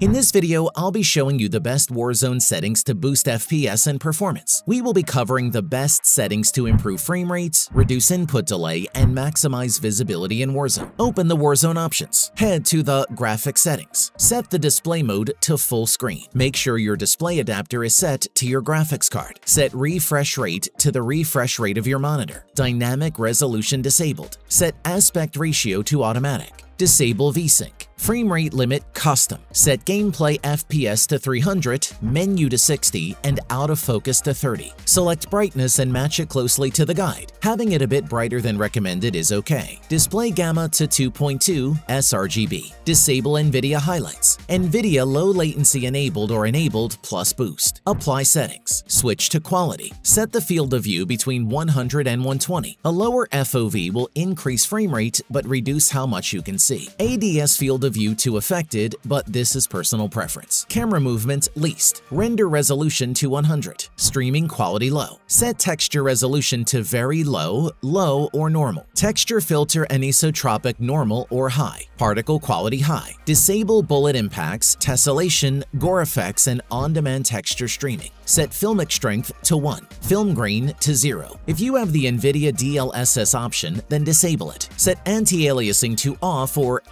In this video, I'll be showing you the best Warzone settings to boost FPS and performance. We will be covering the best settings to improve frame rates, reduce input delay, and maximize visibility in Warzone. Open the Warzone options. Head to the Graphic Settings. Set the display mode to full screen. Make sure your display adapter is set to your graphics card. Set refresh rate to the refresh rate of your monitor. Dynamic resolution disabled. Set aspect ratio to automatic. Disable VSync. Frame rate limit custom. Set gameplay FPS to 300, menu to 60, and out of focus to 30. Select brightness and match it closely to the guide. Having it a bit brighter than recommended is okay. Display gamma to 2.2 sRGB. Disable NVIDIA highlights. NVIDIA low latency enabled or enabled plus boost. Apply settings. Switch to quality. Set the field of view between 100 and 120. A lower FOV will increase frame rate but reduce how much you can see. ADS field of view to affected, but this is personal preference. Camera movement least. Render resolution to 100. Streaming quality low. Set texture resolution to very low, low, or normal. Texture filter anisotropic normal or high. Particle quality high. Disable bullet impacts, tessellation, gore effects, and on-demand texture streaming. Set filmic strength to 1, film grain to 0. If you have the NVIDIA DLSS option, then disable it. Set anti-aliasing to off or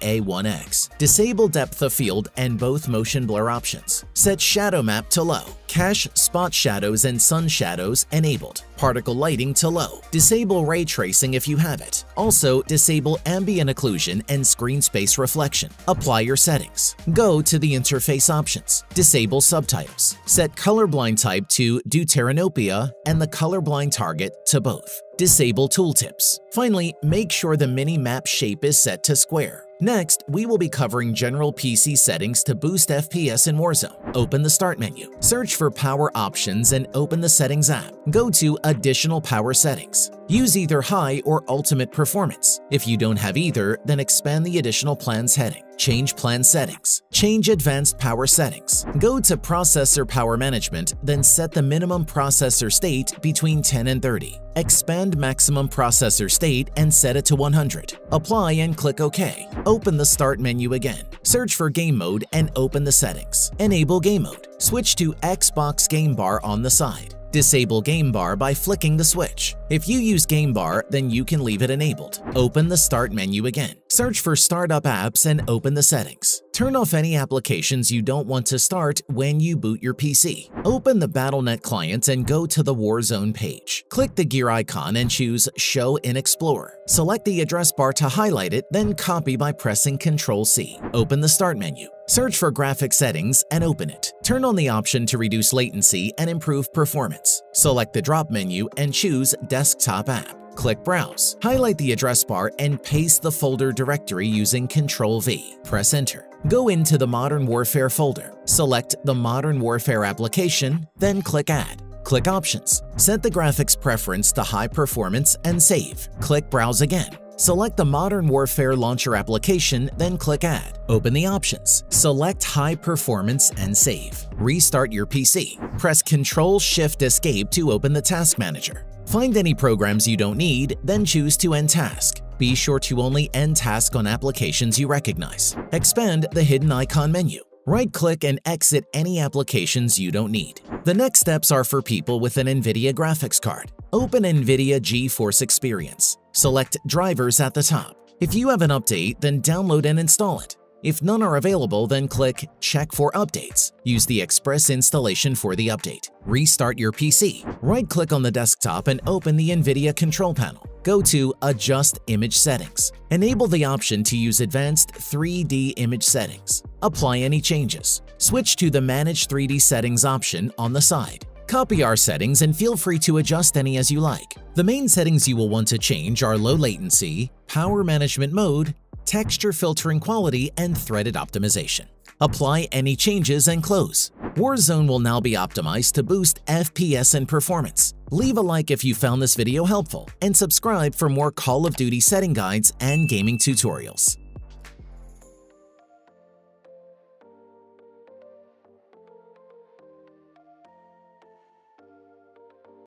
SMAA1X. Disable depth of field and both motion blur options. Set shadow map to low. Cache spot shadows and sun shadows enabled. Particle lighting to low. Disable ray tracing if you have it. Also, disable ambient occlusion and screen space reflection. Apply your settings. Go to the interface options. Disable subtitles. Set colorblind type to deuteranopia and the colorblind target to both. Disable tooltips. Finally, make sure the mini-map shape is set to square. Next, we will be covering general PC settings to boost FPS in Warzone. Open the Start menu. Search for Power Options and open the Settings app. Go to Additional Power Settings. Use either High or Ultimate Performance. If you don't have either, then expand the Additional Plans heading. Change plan settings. Change advanced power settings. Go to processor power management, then set the minimum processor state between 10 and 30. Expand maximum processor state and set it to 100. Apply and click OK. Open the Start menu again. Search for Game Mode and open the settings. Enable Game Mode. Switch to Xbox Game Bar on the side. Disable Game Bar by flicking the switch. If you use Game Bar, then you can leave it enabled. Open the Start menu again. Search for Startup Apps and open the settings. Turn off any applications you don't want to start when you boot your PC. Open the Battle.net client and go to the Warzone page. Click the gear icon and choose Show in Explorer. Select the address bar to highlight it, then copy by pressing Ctrl-C. Open the Start menu. Search for graphic settings and open it. Turn on the option to reduce latency and improve performance. Select the drop menu and choose Desktop App. Click Browse. Highlight the address bar and paste the folder directory using Ctrl-V. Press Enter. Go into the Modern Warfare folder. Select the Modern Warfare application, then click Add. Click Options. Set the graphics preference to High Performance and save. Click Browse again. Select the Modern Warfare Launcher application, then click Add. Open the options. Select High Performance and save. Restart your PC. Press Ctrl-Shift-Escape to open the Task Manager. Find any programs you don't need, then choose to end task. Be sure to only end task on applications you recognize. Expand the hidden icon menu. Right-click and exit any applications you don't need. The next steps are for people with an NVIDIA graphics card. Open NVIDIA GeForce Experience. Select Drivers at the top. If you have an update, then download and install it. If none are available, then click Check for Updates. Use the Express installation for the update. Restart your PC. Right-click on the desktop and open the NVIDIA control panel. Go to Adjust Image Settings. Enable the option to use Advanced 3D Image Settings. Apply any changes. Switch to the Manage 3D Settings option on the side. Copy our settings and feel free to adjust any as you like. The main settings you will want to change are low latency, power management mode, texture filtering quality, and threaded optimization. Apply any changes and close. Warzone will now be optimized to boost FPS and performance. Leave a like if you found this video helpful, and subscribe for more Call of Duty setting guides and gaming tutorials.